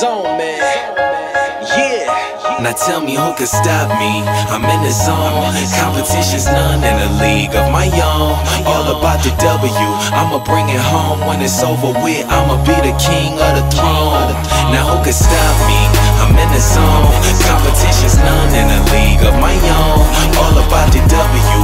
zone, man. Yeah. Now tell me who can stop me? I'm in the zone. Competition's none in a league of my own. All about the W. I'ma bring it home when it's over with. I'ma be the king of the throne. Now who can stop me? I'm in the zone. Competition's none in a league of my own. All about the W.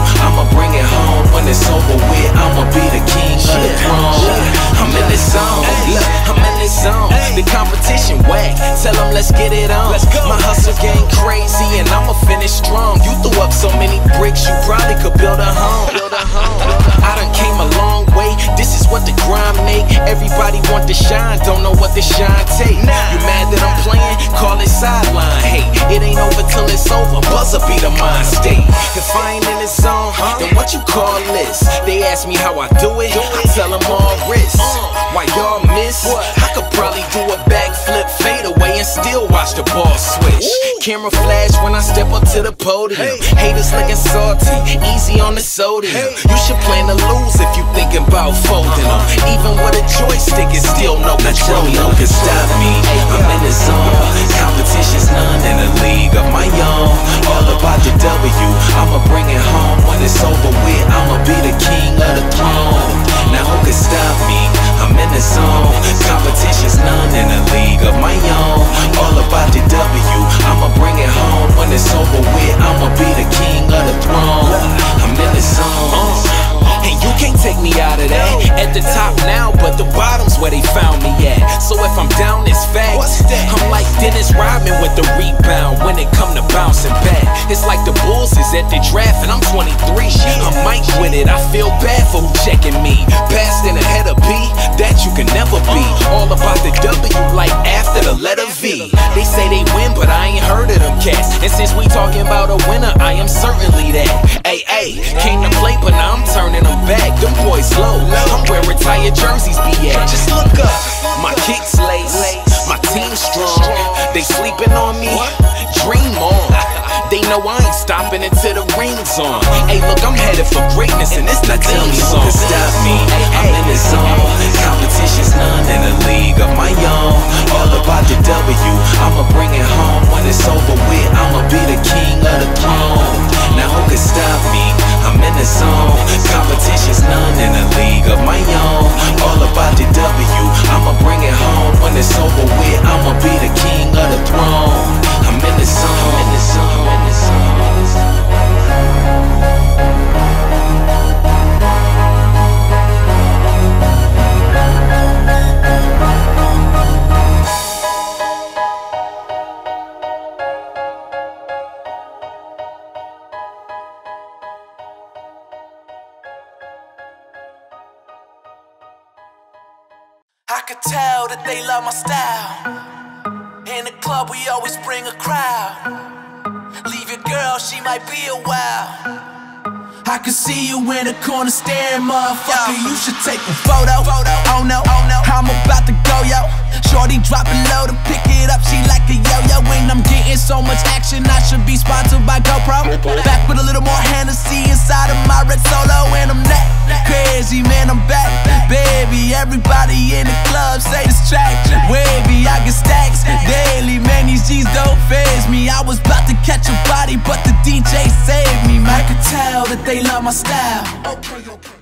competition whack. Tell them let's get it on. Let's go. My hustle game crazy and I'ma finish strong. You threw up so many bricks, you probably could build a home. Build a home. I done came a long way. This is what the grind make. Everybody want to shine, don't know what the shine take. You mad that I'm playing? Call it sideline. Hey, it ain't over till it's over. Buzzer be the mind state. If I ain't in the zone, then what you call this? They ask me how I do it. I tell them all wrist. Why y'all miss? I could probably do a backflip, fade away, and still watch the ball switch. Camera flash when I step up to the podium. Haters looking salty, easy on the sodium. You should plan to lose if you thinking about folding them. Even with a joystick, it's still no control. Now can stop me. I'm found me at. So if I'm down, it's fact. I'm like Dennis Rodman with the rebound when it come to bouncing back. It's like the Bulls is at the draft and I'm 23. I'm Mike with it. I feel bad for who checking me. Past and ahead of B, that you can never be. All about the W, like after the letter V. They say they win, but I ain't heard of them cats. And since we talking about a winner, I am certainly that. Hey, hey, came to play, but now I'm turning They sleeping on me. Dream on. They know I ain't stopping until the ring's on. Hey, look, I'm headed for greatness, and it's the team song. Stop me. I'm in the zone. Competition's none in a league of my own. All about the W. I'ma bring it home when it's over with. I'ma be the king of the throne. Now who can stop me? I'm in the zone. Competition's I could tell that they love my style. In the club, we always bring a crowd. Leave your girl, she might be a while. I can see you in the corner staring, motherfucker. You should take a photo. Oh no, oh no, I'm about to go, yo. Shorty dropping low to pick it up. She like a yo-yo, and I'm getting so much action. I should be sponsored by GoPro. Back with a little more Hennessy inside of my red solo, and I'm that crazy, man. I'm back, baby. Everybody in the club say this track wavy. I get stacks daily, man. These G's don't phase me. I was about to catch a body, but the DJ saved me, man. I could tell that they love my style.